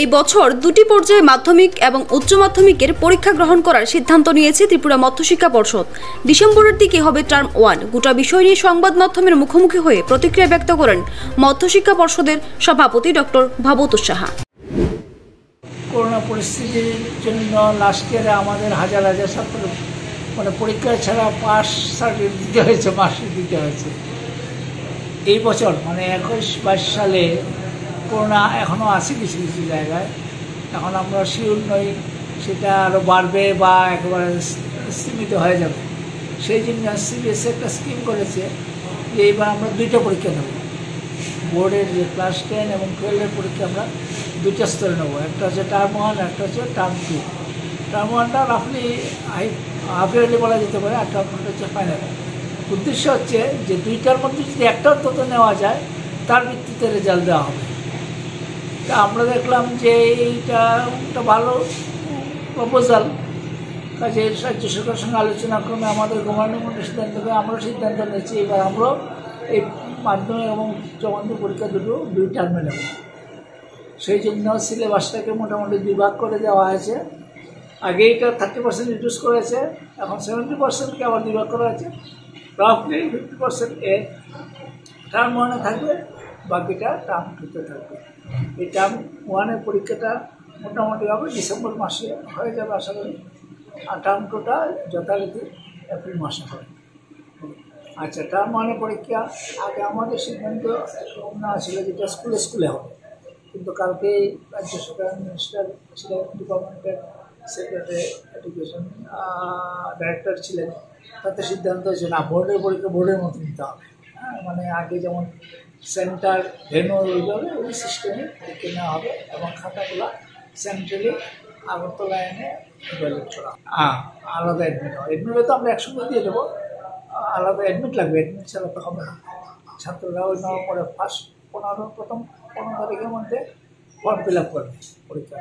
এই বছর দুটি পর্যায়ে মাধ্যমিক এবং উচ্চ মাধ্যমিকের পরীক্ষা গ্রহণ করার সিদ্ধান্ত নিয়েছে ত্রিপুরা মৎস্যশিক্ষা পর্ষদ। ডিসেম্বরের দিকে হবে টার্ম ওয়ান। গোটা বিষয় নিয়ে সংবাদ মাধ্যমের মুখোমুখি হয়ে প্রতিক্রিয়া ব্যক্ত করেন মৎস্যশিক্ষা পর্ষদের সভাপতি ডক্টর ভাবতু সাহা। করোনা পরিস্থিতির জন্য লাস্ট ইয়ারে আমাদের হাজার হাজার ছাত্র মানে পরীক্ষা ছাড়া পাস সার্টিফিকেট দিতে হয়েছে মার্কশিট দিতে হয়েছে। এই বছর মানে একুশ বাইশ সালে করোনা এখনও আছে কিছু কিছু জায়গায়। এখন আমরা শিওর নই, সেটা আরও বাড়বে বা একেবারে সীমিত হয়ে যাবে। সেই জন্য সিবিএসসি একটা স্কিম করেছে যে এইবার আমরা দুইটা পরীক্ষা নেব। বোর্ডের যে ক্লাস টেন এবং টুয়েলভের পরীক্ষা আমরা দুইটা স্তরে নেব। একটা হচ্ছে টার্ম ওয়ান একটা হচ্ছে টার্ম টু টার্ম ওয়ানটা রাফলি হাফ ইয়ারলি বলা যেতে পারে, আর টার্ম টুটা হচ্ছে ফাইনাল উদ্দেশ্য হচ্ছে যে দুইটার মধ্যে যদি একটা অন্তত নেওয়া যায়, তার ভিত্তিতে রেজাল্ট দেওয়া হবে। তা আমরা দেখলাম যে এইটা একটা ভালো প্রপোজাল কাজে রাজ্য সরকারের সঙ্গে আলোচনা ক্রমে আমাদের গভর্নমেন্টের সিদ্ধান্ত করে আমরা সিদ্ধান্ত নিয়েছি, এবার আমরা এই মাধ্যমিক এবং উচ্চমাধ্যমিক পরীক্ষা দুটো দুই টার্মে নেব। সেই জন্য সিলেবাসটাকে মোটামুটি দুই ভাগ করে দেওয়া হয়েছে। আগে এটা থার্টি পার্সেন্ট রিডিউস করেছে, এখন সেভেন্টি পার্সেন্টকে আবার দুই ভাগ করা হয়েছে। রাফলি ফিফটি পার্সেন্ট এ টার্ম ওয়ানে থাকবে। বাকিটা টার্ম টুতে থাকবে। এই টার্ম ওয়ানের পরীক্ষাটা মোটামুটি হবে, ডিসেম্বর মাসে হয়ে যাবে আশা করি। আর টার্ম টুটা যথারীতি এপ্রিল মাসে হবে। আচ্ছা টার্ম ওয়ানের পরীক্ষা, আগে আমাদের সিদ্ধান্ত না ছিল যেটা স্কুলে স্কুলে হবে। কিন্তু কালকে রাজ্য সরকার মিনিস্টার ছিলেন ডিপার্টমেন্টের সেক্রেটারি এডুকেশন ডাইরেক্টর ছিলেন, তাতে সিদ্ধান্ত হয়েছে না বোর্ডের পরীক্ষা বোর্ডের মতো নিতে হবে। হ্যাঁ মানে আগে যেমন সেন্টার ভেনু ওইভাবে ওই সিস্টেমে নেওয়া হবে এবং খাতাগুলো সেন্ট্রালি আগরতলা এনে ভ্যালিড করা হ্যাঁ। আলাদা অ্যাডমিট হবে। অ্যাডমিটে তো আমরা একসঙ্গে দিয়ে দেবো। আলাদা অ্যাডমিট লাগবে। অ্যাডমিট ছাড়া তো হবে না। ছাত্ররা ওই নেওয়ার পরে ফার্স্ট পনেরো প্রথম পনেরো তারিখের মধ্যে ফর্ম ফিল আপ করবে পরীক্ষা।